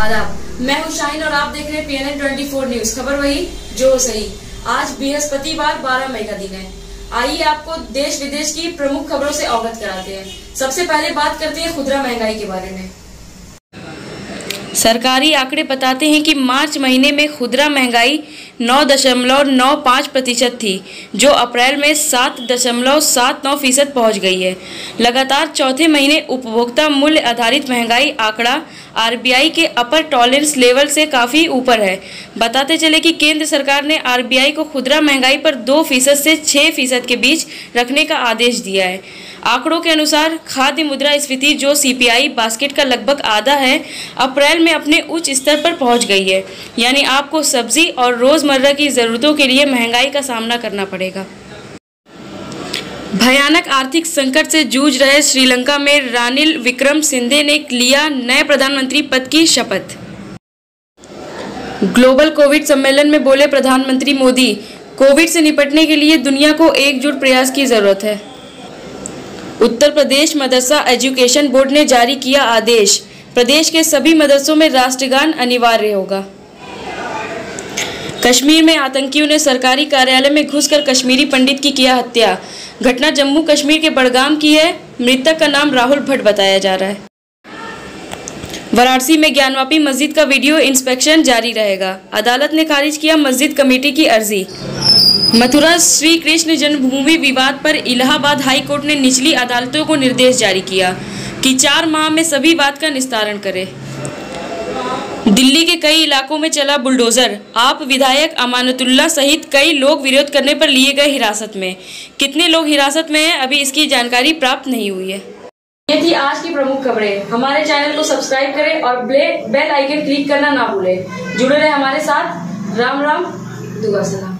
आदाब। मैं हूँ शाहिन और आप देख रहे हैं पीएनएन ट्वेंटी फोर न्यूज़। खबर वही, जो सही। आज बृहस्पतिवार 12 मई का दिन है। आइए आपको देश विदेश की प्रमुख खबरों से अवगत कराते हैं। सबसे पहले बात करते हैं खुदरा महँगाई के बारे में। सरकारी आंकड़े बताते हैं कि मार्च महीने में खुदरा महँगाई नौ दशमलव नौ पाँच प्रतिशत थी, जो अप्रैल में सात दशमलव सात नौ फ़ीसद पहुँच गई है। लगातार चौथे महीने उपभोक्ता मूल्य आधारित महँगाई आंकड़ा आरबीआई के अपर टॉलरेंस लेवल से काफ़ी ऊपर है। बताते चले कि केंद्र सरकार ने आरबीआई को खुदरा महँगाई पर दो फ़ीसद से छः फ़ीसद के बीच रखने का आदेश दिया है। आंकड़ों के अनुसार खाद्य मुद्रा स्फीति जो सीपीआई बास्केट का लगभग आधा है, अप्रैल में अपने उच्च स्तर पर पहुँच गई है। यानी आपको सब्ज़ी और रोज़मर्रा की ज़रूरतों के लिए महँगाई का सामना करना पड़ेगा। भयानक आर्थिक संकट से जूझ रहे श्रीलंका में रानिल विक्रम सिंधे ने लिया नए प्रधानमंत्री पद की शपथ। ग्लोबल कोविड सम्मेलन में बोले प्रधानमंत्री मोदी, कोविड से निपटने के लिए दुनिया को एकजुट प्रयास की ज़रूरत है। उत्तर प्रदेश मदरसा एजुकेशन बोर्ड ने जारी किया आदेश। प्रदेश के सभी मदरसों में राष्ट्रगान अनिवार्य होगा। कश्मीर में आतंकियों ने सरकारी कार्यालय में घुसकर कश्मीरी पंडित की किया हत्या। घटना जम्मू कश्मीर के बड़गाम की है। मृतक का नाम राहुल भट्ट बताया जा रहा है। वाराणसी में ज्ञानवापी मस्जिद का वीडियो इंस्पेक्शन जारी रहेगा। अदालत ने खारिज किया मस्जिद कमेटी की अर्जी। मथुरा श्री कृष्ण जन्मभूमि विवाद पर इलाहाबाद हाई कोर्ट ने निचली अदालतों को निर्देश जारी किया कि चार माह में सभी बात का निस्तारण करें। दिल्ली के कई इलाकों में चला बुलडोजर। आप विधायक अमानतुल्ला सहित कई लोग विरोध करने पर लिए गए हिरासत में। कितने लोग हिरासत में हैं, अभी इसकी जानकारी प्राप्त नहीं हुई है। ये थी आज की प्रमुख खबरें। हमारे चैनल को सब्सक्राइब करें और बेल आइकन क्लिक करना ना भूलें। जुड़े रहे हमारे साथ। राम राम। दुआ सलाम।